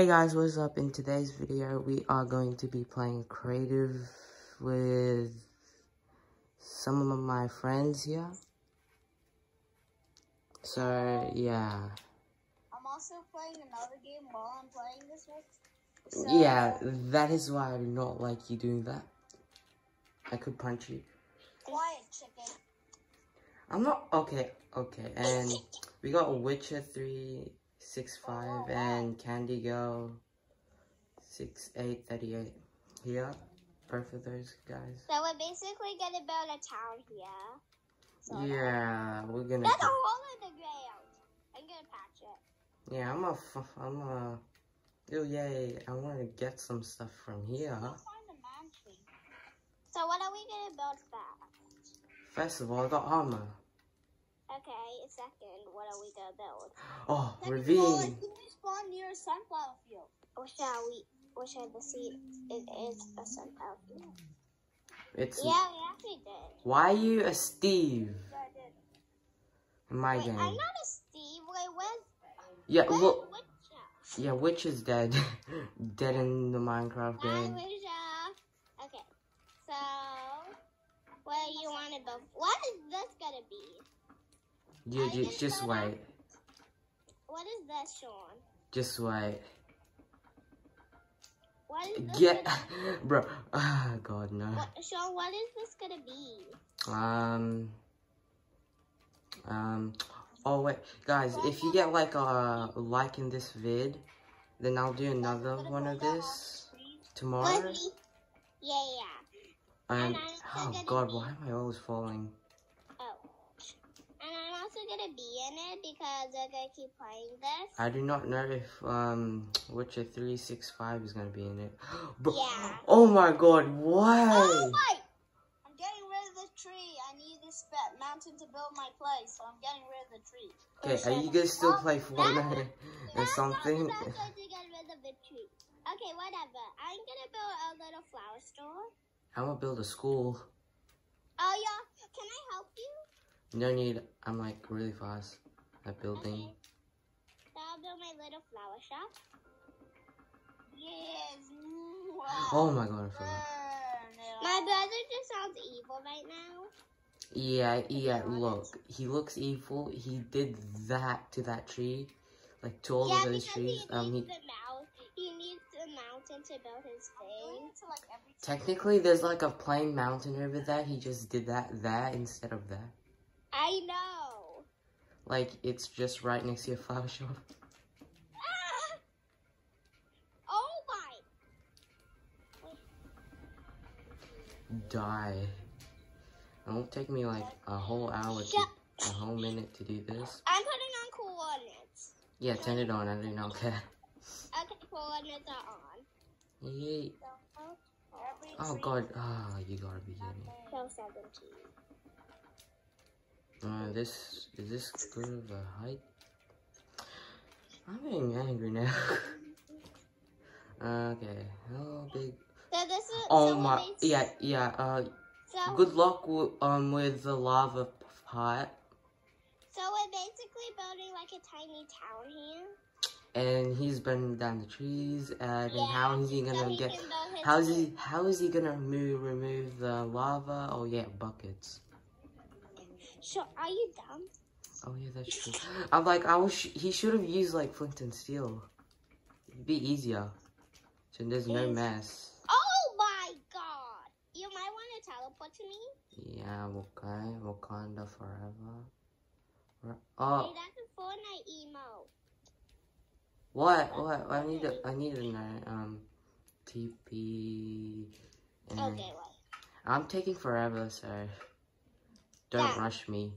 Hey guys, what's up? In today's video, we are going to be playing creative with some of my friends here. So, yeah. I'm also playing another game while I'm playing this one. So, Yeah, that is why I do not like you doing that. I could punch you. Quiet, chicken. I'm not, okay, okay, and we got Witcher 3, 6, 5, and Candy Girl 6, 8, 38 here. Both of those guys. So we're basically gonna build a town here. So Yeah, we're gonna. There's a hole in the ground. I'm gonna patch it. Yeah, I'm a. f- I'm a. Oh yay! I want to get some stuff from here. So what are we gonna build first? First of all, I got armor. Okay, second, what are we gonna build? Oh, Second ravine. think we spawned near a sunflower field. Or shall we? Or shall the seed? It is a sunflower field. It's. Yeah, we actually did. Why are you a Steve Yeah, I did. in my Wait, game? I'm not a Steve. Wait, where's Yeah, where's look. Witcher? Yeah, Witch is dead. dead in the Minecraft game. Witcher. Okay, so what do you want to build? What is this gonna be? I just just wait. What is this, Sean? Just wait. What is this? Get, Gonna, bro. Ah, God no. what, Sean, what is this gonna be? Um. Um. Oh wait, guys, if you get like a like in this vid, then I'll do another one of this tomorrow. Yeah, yeah. And And oh god, why am I always falling? Oh. And I'm also gonna be in it because I'm gonna keep playing this. I do not know if um Witcher three six five is gonna be in it. Bro, Yeah. Oh my god, why? Oh my! I'm getting rid of the tree. I need this mountain to build my place, so I'm getting rid of the tree. Okay, are you gonna still play Fortnite or something? That's not to get rid of the tree. Okay, whatever. I'm gonna build a little flower store. I'm gonna build a school. Oh yeah, can I help you? No need. I'm like really fast at building. Okay. So I'll build my little flower shop. Yes. Oh my god, I forgot. My brother just sounds evil right now. Yeah, yeah, look. He looks evil. He did that to that tree. Like to all yeah, of those because trees. he Um needs he the mount. He needs the mountain to build his thing. technically there's like a plain mountain over there. He just did that there instead of there. I know. Like it's just right next to your flower shop. Ah! Oh my! Die. It won't take me like a whole hour to a whole minute to do this. I'm putting on coordinates. Yeah, turn it on. I do not care. Okay, coordinates are on. Yay. Oh god. Ah, you gotta be kidding me. So 17. Uh, this is this good of a height? I'm getting angry now. okay, hello, big. So this is. Oh my, yeah, yeah. Uh, So, good luck w um with the lava pot, so we're basically building like a tiny town here. and he's burning down the trees. And then how is he gonna he get? can build his How is he? How is he gonna remove remove the lava? Oh yeah, buckets. So, are you dumb? Oh yeah, that's true. I'm like, I was. He should have used like flint and steel. It'd be easier. So there's no mess. Oh my god! You might want to teleport to me. Yeah, okay, Wakanda forever. Right- Hey, Oh, that's a Fortnite emote. what? What? I need to. I need know. Um, TP. And Okay, wait. I'm taking forever, so don't Yeah. rush me.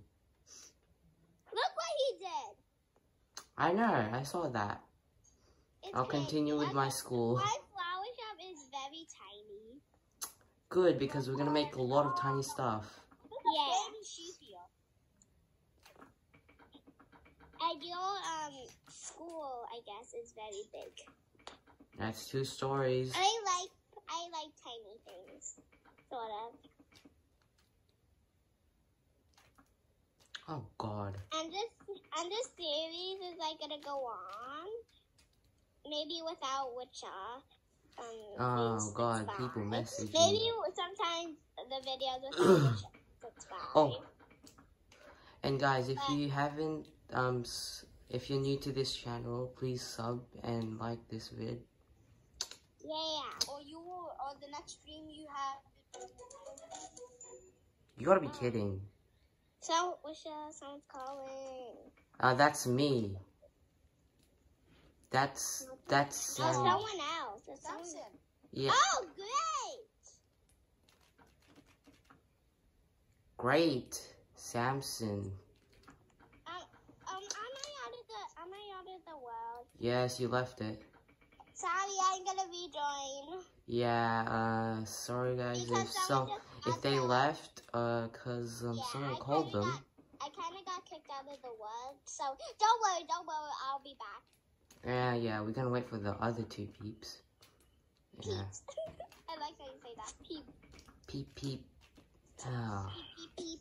Look what he did. I know. I saw that. It's I'll continue with my school. My flower shop is very tiny. Good because we're gonna make a lot of tiny stuff. Yeah. And your um school, I guess, is very big. That's two stories. I like I like tiny things, sort of. Oh God. And this and this series is like gonna go on. maybe without Witcher. Um, Oh god, people message Maybe me. sometimes the videos without Witcher. Fine. Oh. And guys, if you haven't, um, if you're new to this channel, please sub and like this vid. Yeah. Or you will, or the next stream you have. You gotta be kidding. So, Witcher, someone's calling. Uh, that's me. That's, that's, Oh, um, someone else. It's someone- Samson. yeah, Oh, great! great. Samson. Um, um, am I out of the, am I out of the world? Yes, you left it. Sorry, I'm gonna rejoin. Yeah, uh, sorry guys Because if someone some, just if they got left, uh, cause, um, Yeah, someone called them. I kind of got kicked out of the world, so don't worry, don't worry, I'll be back. Yeah, yeah, we're gonna wait for the other two peeps. Yeah, Peeps. I like how you say that. Peep, peep, peep. Oh. peep, peep, peep.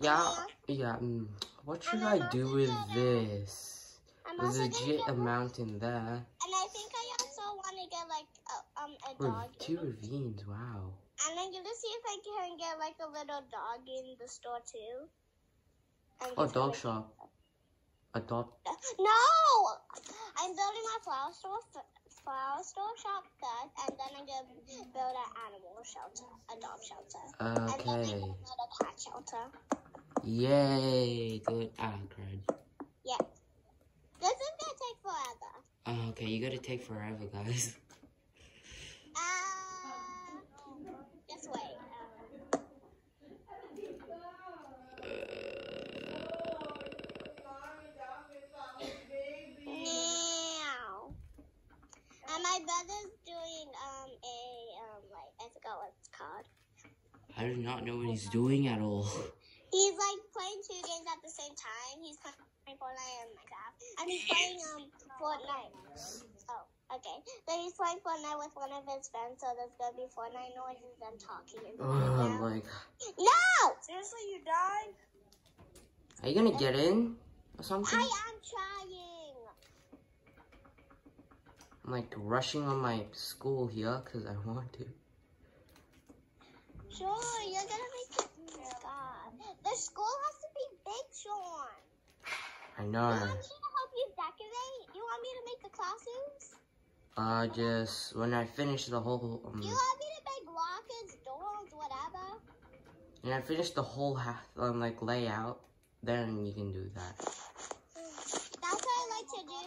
Yeah, yeah, mm, what should I do with gonna- this? I'm There's a get, amount in there. and I think I also want to get like a, um a dog. two ravines, wow. And I'm gonna see if I can get like a little dog in the store too. I'm Oh, dog shop. Adopt. No, I'm building my flower store, flower store shop first, and then I'm gonna build an animal shelter, a dog shelter, okay. and then I'm gonna build a cat shelter. Yay, good. Ah, crud. This is gonna take forever. Oh, okay, you gotta take forever, guys. Uh, just wait. Um, now, and my brother's doing um a um like I forgot what it's called. I do not know what he's doing at all. He's like playing two games at the same time. He's playing Fortnite and Minecraft, and he's playing um Fortnite. Oh, okay. Then he's playing Fortnite with one of his friends, so there's gonna be Fortnite noises and talking. And Oh yeah. my god. No, Seriously, you died? Are you gonna get in or something? I am trying. I'm like rushing on my school here because I want to. Sure, you're gonna make it. Oh, God, the school has to be big, Sean. I know. You want me to help you decorate? You want me to make the classrooms? Uh, just when I finish the whole, um, You want me to make lockers, doors, whatever? when I finish the whole half, um, like layout, then you can do that. That's what I like to do.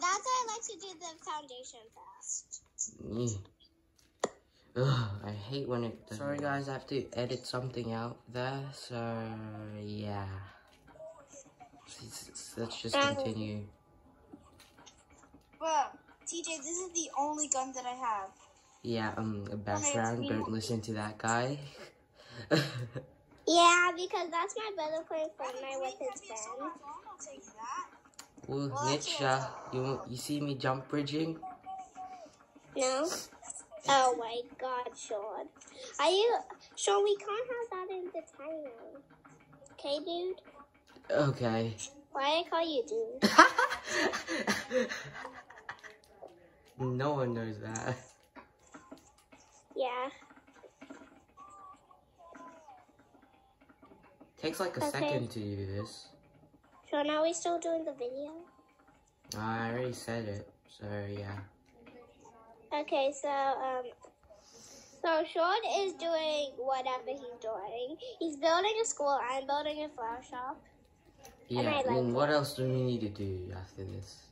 That's what I like to do the foundation first. Yeah. Ugh, I hate when it. Sorry guys, I have to edit something out there. So yeah. Let's, let's just Um, continue. Bruh, TJ, this is the only gun that I have. Yeah. Um. Background. Don't listen to that guy. Yeah, because that's my brother playing Fortnite with his friend. I'll take that. Ooh, Nietzsche, you you see me jump bridging? No. Oh my God, Sean. Are you Sean? We can't have that in the title. Okay, dude. Okay. Why I call you dude? no one knows that. Yeah. Takes like a Okay. second to do this. Sean, are we still doing the video? I already said it, so yeah. Okay, so um, so Sean is doing whatever he's doing. He's building a school. I'm building a flower shop. And Yeah, I like and what else do we need to do after this?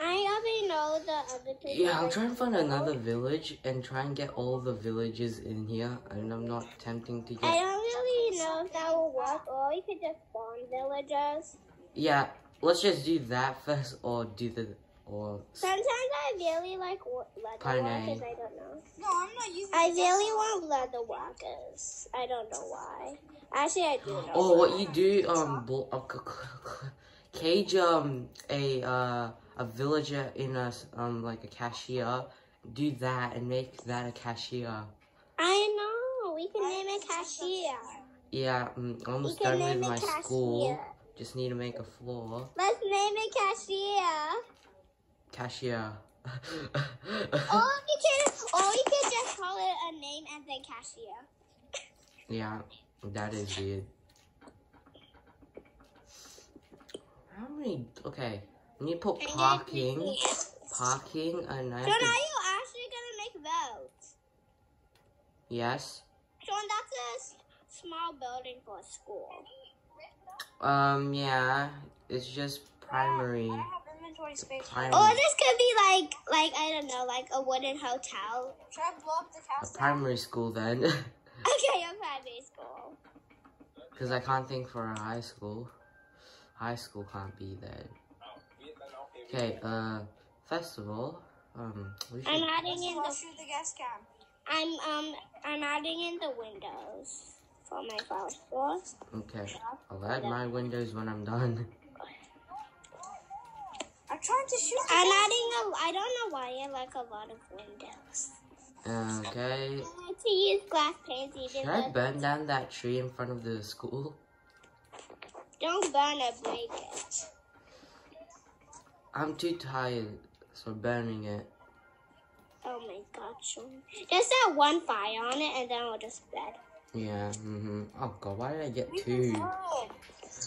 I already know the other two. Yeah, I'll try and find another village and try and get all the villages in here. And I'm not attempting to get. I don't really know if that will work, or we could just spawn villagers. Yeah, let's just do that first, or do the or. Sometimes I really like leather Pioneer. workers. I don't know. No, I'm not using I this. really want leather workers. I don't know why. Actually, I do know. Oh, what you do? Um, uh, cage um a uh a villager in a s- um like a cashier. Do that and make that a cashier. I know. We can name it cashier. Yeah, I'm almost done with my cashier. school. Just need to make a floor. Let's name it cashier. Cashier. Or you can, or you can just call it a name and then cashier. yeah, that is weird. How many? Okay, we need to put parking. Parking, and I Sean, have are you actually gonna make roads? yes. Sean, that's a s- small building for a school. Um, yeah, it's just primary. I don't have inventory space. Primary. Or this could be like, like I don't know, like a wooden hotel. Should I blow up the A primary school then, Okay, a private school. because I can't think for a high school. High school can't be there. Okay, uh, festival. Um, we should. I'm adding in the, shoot the gas can. I'm um, I'm adding in the windows for my flower store. Okay, I'll add my windows when I'm done. I'm trying to shoot. I'm gas- adding a, I don't know why I like a lot of windows. Okay, I like to use glass panes even should I though burn down that tree in front of the school? don't burn or break it. I'm too tired, so burning it. Oh my god, Sean. Just set one fire on it and then we'll just bed. Yeah, mm-hmm. Oh god, why did I get We two? can burn.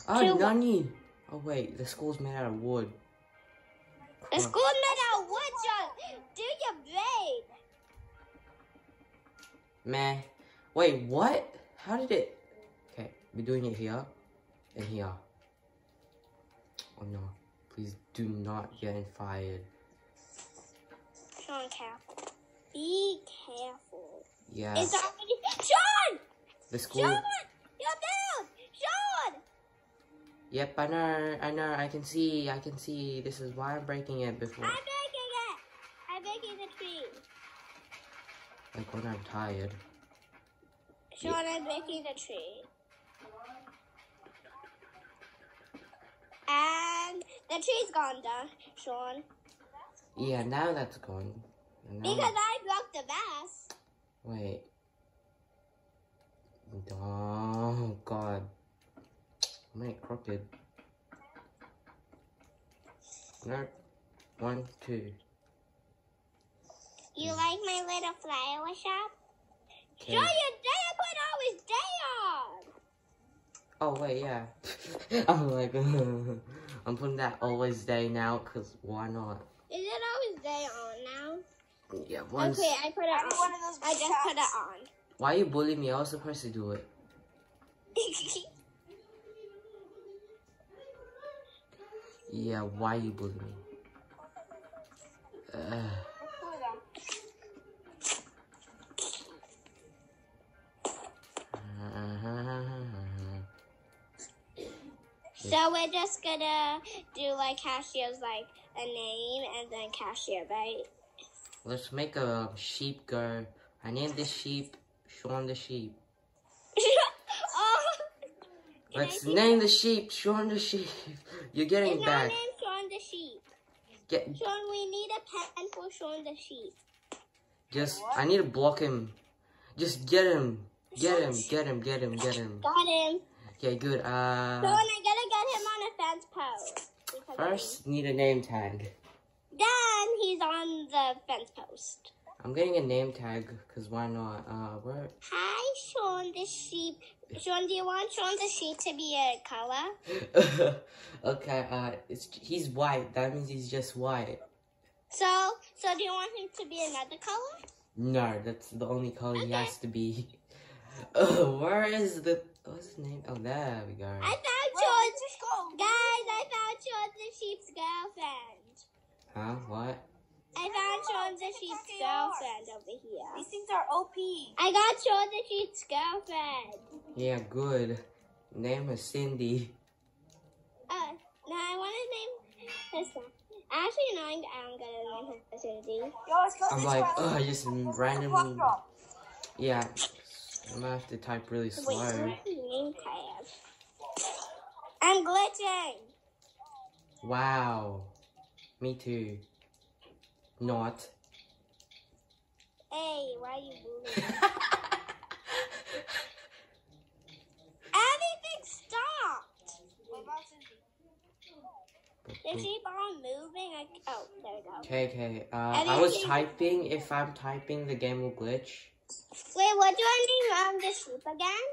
Oh, Two. Nani! Oh wait, the school's made out of wood. The school's made out of wood, Sean. Do your brain. Man. Wait, what? How did it? Okay, we're doing it here and here. Oh no! Please do not get fired. Sean, careful. Be careful. Yeah, It's already. Sean! the school. Sean! You're down! Yep, I know, I know, I can see, I can see. This is why I'm breaking it before. I'm breaking it! I'm breaking the tree. Like when I'm tired. Sean, I'm breaking the tree. And the tree's gone down, Sean. Yeah, now that's gone. Now- Because I broke the vase. Wait. Oh god. I'm crooked. No. One, two. You like my little flower shop? Okay. Sean, your day put always day on. Oh wait, yeah. I'm like, I'm putting that always day now, cause why not? Is it always day on now? Yeah, once. Okay, I put it I'm one on. of those I just put it on. Why you bullying me? I was supposed to do it. Yeah, why you bully me? Uh, so we're just gonna do like cashier's like a name and then cashier, right? Let's make a sheep go. I named this sheep Sean the sheep. Can I Let's see name the sheep Sean the sheep. You're getting It's not back. named Sean the sheep. Get Sean, we need a pen for Sean the sheep. just. I need to block him. Just get him. Get him. Get him. Get him. Get him. Got him. Okay, good. Sean, Uh, I gotta get him on a fence post. first need a name tag. Then he's on the fence post. I'm getting a name tag because why not? Uh, where? Hi, Sean the sheep. Sean, do you want Sean the sheep to be a color? okay. Uh, it's he's white. That means he's just white. So, so do you want him to be another color? No, that's the only color he has to be. Oh, where is the? What's his name? Oh, there we go. I found Bro, Sean. let's just go. Guys, I found Sean the sheep's girlfriend. Huh? What? I found Sean the sheep's girlfriend over here. These things are OP. I got Sean the sheep's girlfriend. Yeah, good. Name is Cindy. Uh, no, I want to name this one. Actually, no, I'm, I'm gonna name her Cindy. Yo. I'm like, way. ugh, just randomly. Yeah, I'm gonna have to type really slow. what's the name tag? I'm glitching. Wow. Me too. Not. Hey, why are you moving? Everything stopped. We're about to The sheep are moving. I, oh, there we go. Okay, okay. Uh, I was typing. If I'm typing, the game will glitch. Wait, what do I name um, the sheep again?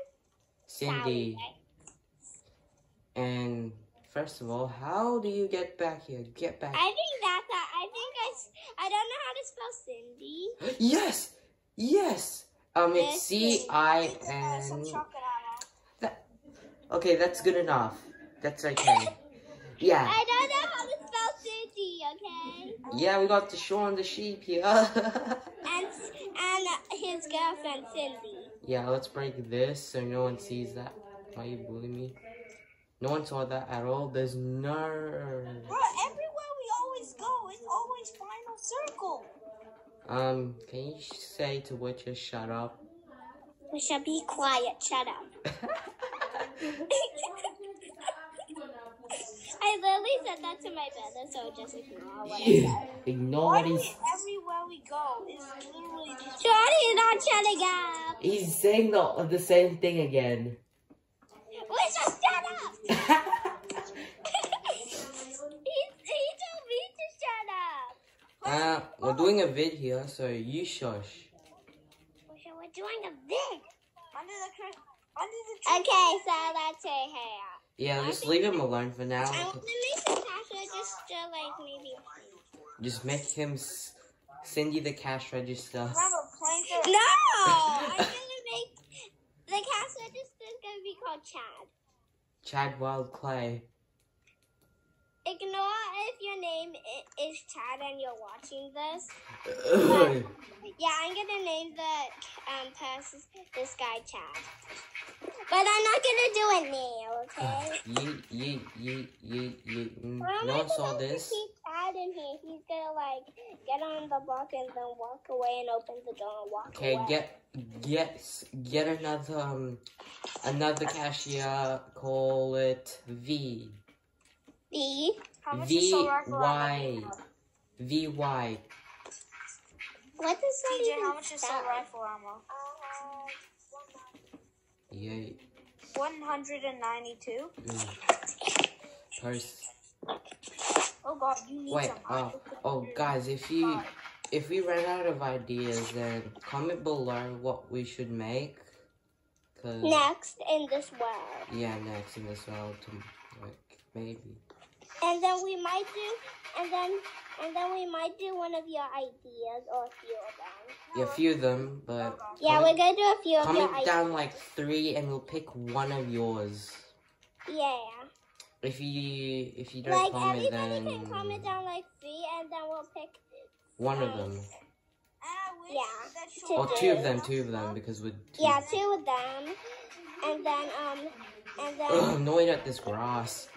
Cindy. Sally, right? And first of all, how do you get back here? Get back. I think that's I think I, I don't know how to spell Cindy. Yes, yes. Um, it's C-I-N... C I Uh, some chocolate ammo. Okay, that's good enough. That's okay. Yeah, I don't know how to spell Cindy, okay? yeah. We got the Sean the sheep here. And and uh, his girlfriend Cindy. yeah, let's break this so no one sees that. Why you bully me? No one saw that at all. There's no. Bro, everywhere we always go, it's always final circle. Um, can you say to Witcher shut up? We should be quiet. Shut up. I literally said that to my brother, so just ignore what I said. Ignore what he's. everywhere we go, it's literally just. Shorty's not shutting up. He's saying the the same thing again. We should shut up. He, he told me to shut up. uh, we're doing a vid here, so you shush. We're doing a vid. Under the cr- under the tree. Okay, so let's say hey. Yeah, just leave him alone for now. I want to make some cash register, like maybe. Just make him send you the cash register. Have a plank or- No, I'm gonna make the cash register is gonna be called Chad. Chad Wild Clay. Ignore if your name is Chad and you're watching this. Ugh. Yeah, I'm gonna name the um person this guy Chad. But I'm not gonna do it now, okay? Yeet, yeet, yeet, yeet, yeet. Mm, Why No I one saw this. keep Chad in here? He's gonna like get on the block and then walk away and open the door and walk Okay, away. get get get another um another cashier. Call it V B. How much is V rifle V Y. What does that TJ, even how much is so spell? rifle ammo? Yeah. 192. Mm. Pers- Oh god, you need Wait, some. uh, oh guys, if you if we run out of ideas, then comment below what we should make. Cause Next in this world. yeah, next in this world, to, like maybe. And then we might do, and then, and then we might do one of your ideas or a few of them. Yeah, a few of them, but Yeah, we're gonna do a few of your comment ideas. down like three, and we'll pick one of yours. Yeah. If you if you don't Like comment, everybody can comment down like three, and then we'll pick. one of them, And I wish Yeah, that or two of them, two of them, because we're two. Yeah, two of them, and then um, and then Ugh, annoyed at this grass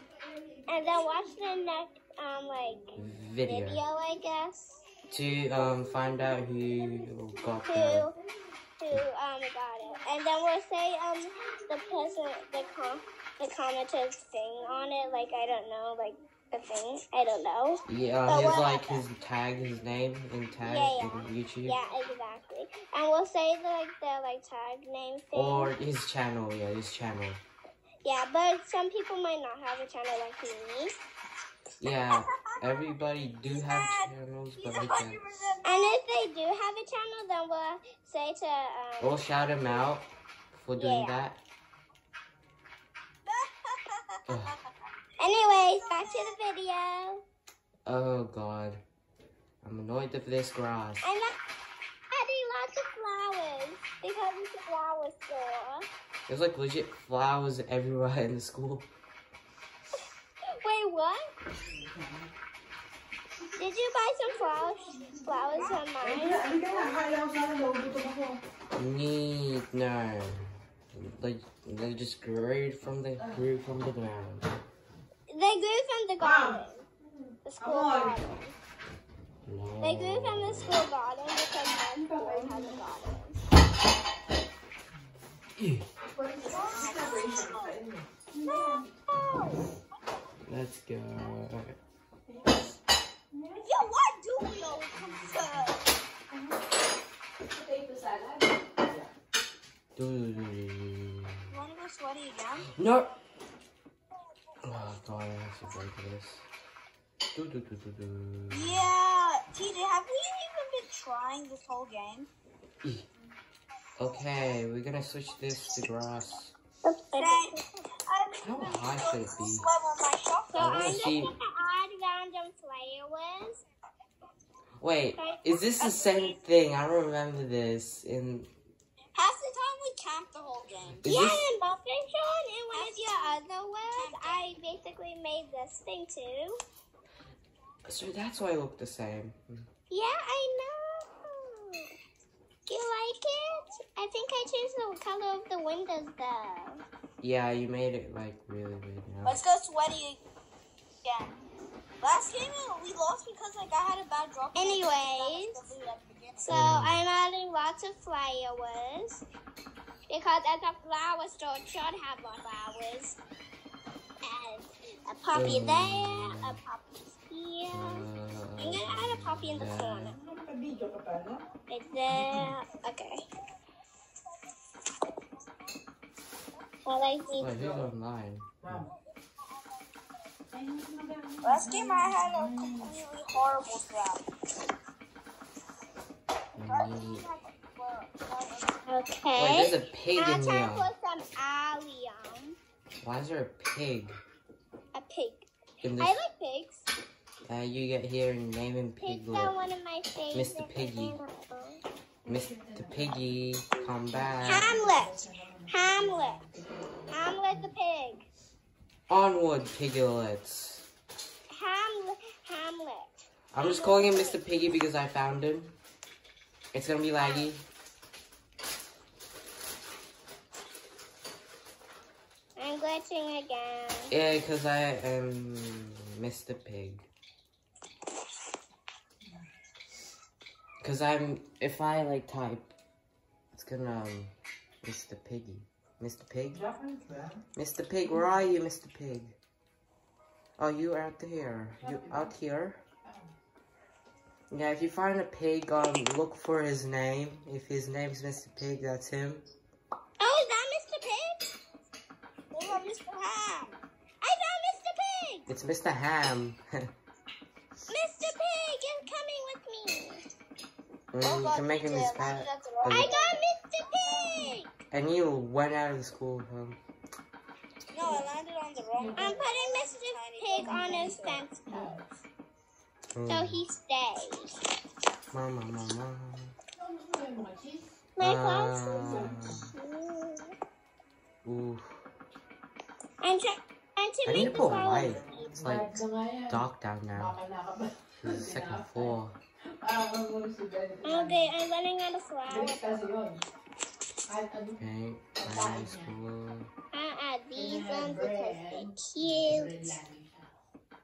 and then watch the next um like video video, I guess. to um find out who got who the who um got it, and then we'll say um the person the com the commented thing on it. Like I don't know, like the thing. I don't know. yeah But his like his tag his name in tag Yeah, yeah. in YouTube Yeah, exactly. And we'll say the like the like tag name thing. or his channel yeah his channel yeah, but some people might not have a channel like me. yeah everybody do have channels but they 100% can And if they do have a channel, then we'll say to um we'll shout them out for doing Yeah. that Anyways, back to the video. oh god I'm annoyed with this grass I'm adding lots of flowers because it's a flower store. There's like legit flowers everywhere in the school Wait, what? Did you buy some flowers? Flowers on mine? Neat, no. They, they just grew from the grew from the ground. They grew from the garden. The school garden. No. They grew from the school garden because my school has a garden. Let's go. Yo, why do we to? Doo-doo-doo-doo. You wanna go sweaty again? No. Oh god, I have to break this. Do, do, do, do, do. Yeah, TJ, have we even been trying this whole game? Okay, we're gonna switch this to grass. I How high should it be? this level my shop. So I I'm just see- gonna add random flowers. Wait, is this the same thing? I remember this in. Half the time we camp the whole game. Is yeah, this and Buffet John, in one of your other words, I basically made this thing too. so? That's why it looked the same. Yeah, I know. You like it? I think I changed the color of the windows though. Yeah, you made it like really big now. Let's go sweaty again. Last game uh, we lost because like I had a bad drop. Anyways, So I'm adding lots of flowers because as a flower store it should have more flowers. And a poppy Mm. there, a poppy here. I'm gonna add a poppy in the corner. Right there. Okay. I like Wait, these. who's online? Last game I had a completely horrible drop. Okay. Wait, there's a pig now in here. Why is there a pig A pig. I like pigs. Uh, you get here and name him Pigs are Piglet. one of my favorite Mr. Piggy. Mr. Piggy, come back. Hamlet. Hamlet. Hamlet the pig. Onward, piglets. Hamlet. Hamlet. I'm just calling him Mr. Piggy because I found him. It's gonna be laggy. I'm glitching again. Yeah, because I am Mr. Pig. Because I'm, if I like type, it's gonna, um, Mr. Piggy. Mr. Pig? Mr. Pig, where are you, Mr. Pig? Oh, you out here. You out here? Yeah, if you find a pig, um, look for his name. If his name's Mr. Pig, that's him. Oh, is that Mr. Pig? What about Mr. Ham? I found Mr. Pig. It's Mr. Ham. Mr. Pig is coming with me. Mm, you can make him his pet. I got Mr. Pig. And you went out of the school, huh? No, I landed on the wrong. I'm putting Mr. Pig on his fence post. So Mm. he stays. Mama, mama. My Uh, clothes. Ooh. I'm try- trying to I need make to the put light. It's like dark down now. This is the second floor. Okay, I'm running out of flowers. Okay, primary school. I add uh, uh, these ones because they're cute.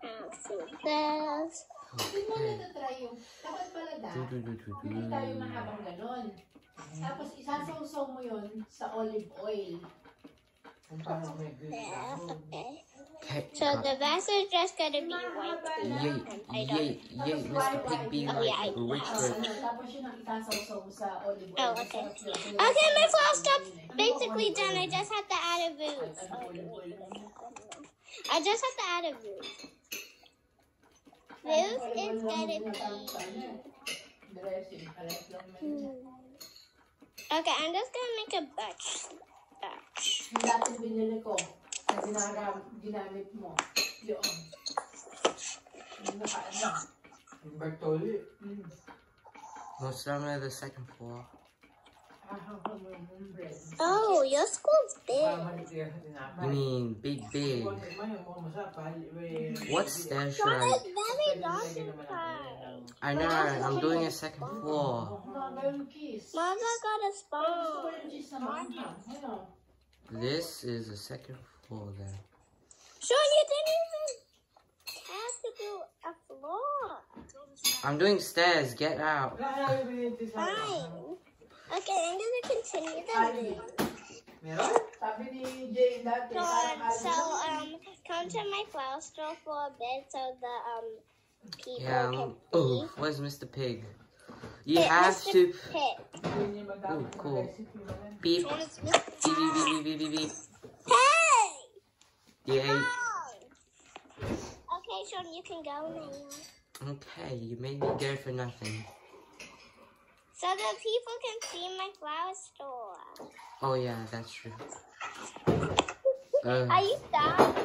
I'll see this. Okay. Do, do, do, do, Hindi tayo do. mahabang ganon. Tapos isasawsaw mo yun sa olive oil. Yeah, okay. So the vase is just gonna be white. Yay, I yay, yay, Mr. Pig be Oh, yeah, I- like rich, Oo, rich. Tapos yun ang isasawsaw mo sa olive oil. Oh, okay. Okay, my flower stuff's basically done. I just have to add a roof. I just have to add a roof. Roof is gonna be. Dressing, pares lang man. Hmm. Okay, I'm just gonna make a batch. Batch. Yung dati binili ko, na ginamit mo. Yun. Yung naka, ano. Mm. What's wrong with the second floor? Ahang mo yung bread. Oh, your school's big. You mean big, big. What stairs should I? is very occupied. I know, I'm doing a second floor. Ngayon, kiss. Mama got a Gusto spawn. ko yung cheese na maanghang. Ano? This is a second floor then. Sean, you didn't even have to do a floor. I'm doing stairs, get out. Fine. Okay, I'm gonna continue the loop. Sabi ni Jay dati, John, parang so um, come to my flower store for a bit so the um people Yeah, can um, oh, see. where's Mr. Pig? You Hey, have Mr. to Pig. Oh, cool. beep, John, it's Mr. beep, beep, beep, beep, beep, beep, Yay. Okay, Sean, you can go now. Okay, you made me go for nothing. So that people can see my flower store. Oh yeah, that's true. Uh, Are you done?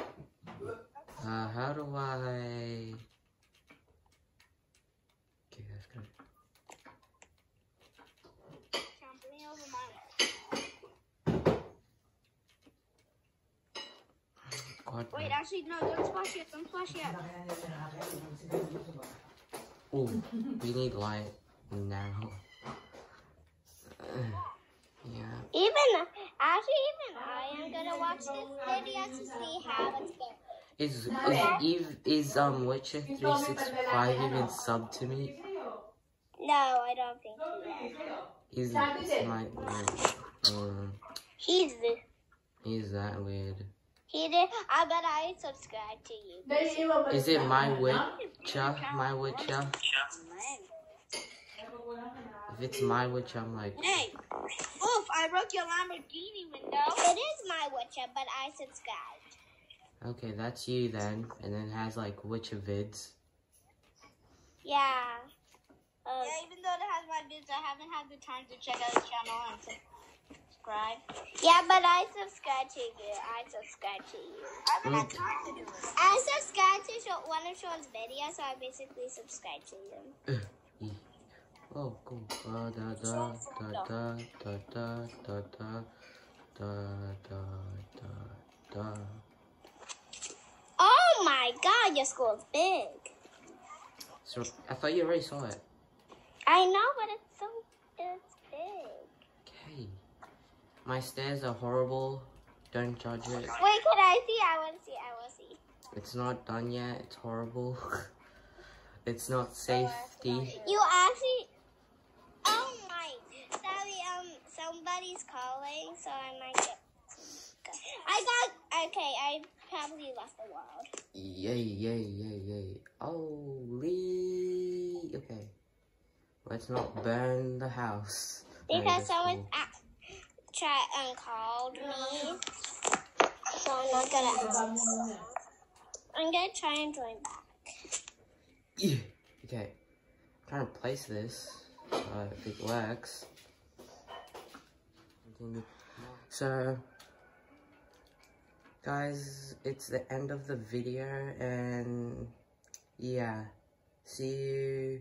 uh, how do I? Okay, that's good. Jumping over my God, Wait, actually, no, don't splash yet. Don't splash yet. Ooh, we need light now. yeah. Even actually, even I am gonna watch this video to see how it's going. Is is Eve is um Witcher three six five even sub to me? No, I don't think he is. He's it's my um He's he's that weird. He did. I bet I subscribe to you. Is it my Witcher? My Witcher? If it's my Witcher, I'm like Hey, oof! I broke your Lamborghini window. It is my Witcher, but I subscribed. okay, that's you then, and then it has like Witcher vids. Yeah. Uh, Yeah, even though it has my vids, I haven't had the time to check out the channel and subscribe. yeah, but I subscribe to you. I subscribe to you. I haven't had time to do it. I subscribe to Sha- one of Sean's videos, so I basically subscribe to you. Oh, cool. Da da da da da da da da da da da da da. Oh my god, your school's big. So I thought you already saw it. I know, but it's so it's big. My stairs are horrible. Don't judge it. Wait, can I see? I want to see. I want to see. It's not done yet. It's horrible. it's not safety. You actually. Oh my. Sorry. Um. Somebody's calling, so I might get. I got. Okay. I probably left the world. Yay, yay, yay, yay. Holy. Okay. Let's not burn the house. Because the someone school. Uh, tried and called me. So I'm not gonna. I'm gonna try and join back. Okay. I'm trying to place this so if it works. So, guys, it's the end of the video, and yeah, see you